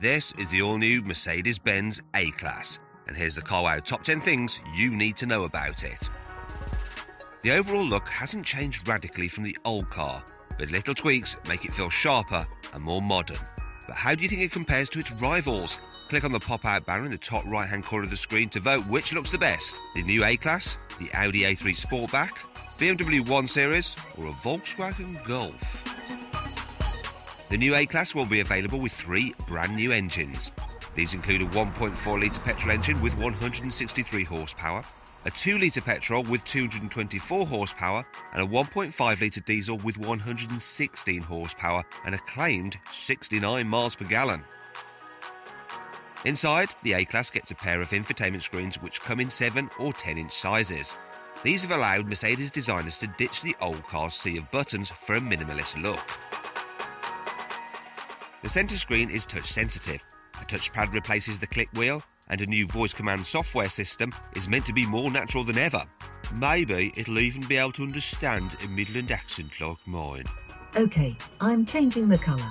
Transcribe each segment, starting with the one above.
This is the all-new Mercedes-Benz A-Class, and here's the CarWow top 10 things you need to know about it. The overall look hasn't changed radically from the old car, but little tweaks make it feel sharper and more modern. But how do you think it compares to its rivals? Click on the pop-out banner in the top right-hand corner of the screen to vote which looks the best. The new A-Class, the Audi A3 Sportback, BMW 1 Series or a Volkswagen Golf. The new A-Class will be available with three brand new engines. These include a 1.4 litre petrol engine with 163 horsepower, a 2 litre petrol with 224 horsepower, and a 1.5 litre diesel with 116 horsepower and a claimed 69 miles per gallon. Inside, the A-Class gets a pair of infotainment screens which come in 7 or 10 inch sizes. These have allowed Mercedes designers to ditch the old car's sea of buttons for a minimalist look. The centre screen is touch sensitive. A touchpad replaces the click wheel, and a new voice command software system is meant to be more natural than ever. Maybe it'll even be able to understand a Midland accent like mine. Okay, I'm changing the colour.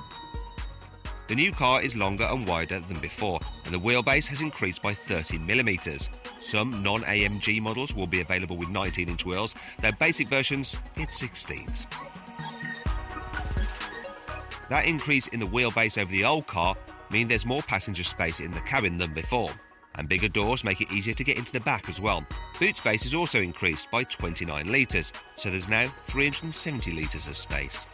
The new car is longer and wider than before, and the wheelbase has increased by 30mm. Some non AMG models will be available with 19 inch wheels, though basic versions get 16s. That increase in the wheelbase over the old car mean there's more passenger space in the cabin than before, and bigger doors make it easier to get into the back as well. Boot space is also increased by 29 litres, so there's now 370 litres of space.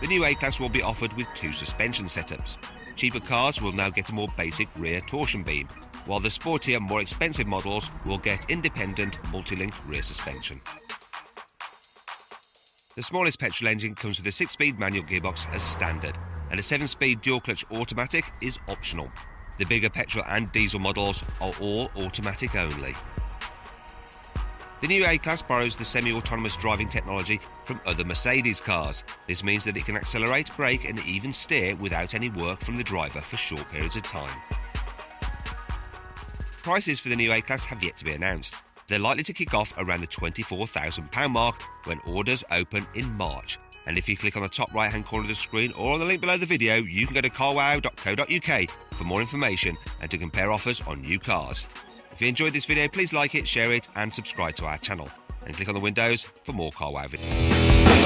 The new A-Class will be offered with two suspension setups. Cheaper cars will now get a more basic rear torsion beam, while the sportier, more expensive models will get independent multi-link rear suspension. The smallest petrol engine comes with a 6-speed manual gearbox as standard, and a 7-speed dual-clutch automatic is optional. The bigger petrol and diesel models are all automatic only. The new A-Class borrows the semi-autonomous driving technology from other Mercedes cars. This means that it can accelerate, brake and even steer without any work from the driver for short periods of time. Prices for the new A-Class have yet to be announced, they're likely to kick off around the £24,000 mark when orders open in March. And if you click on the top right hand corner of the screen or on the link below the video, you can go to carwow.co.uk for more information and to compare offers on new cars. If you enjoyed this video, please like it, share it, and subscribe to our channel. And click on the windows for more CarWow videos.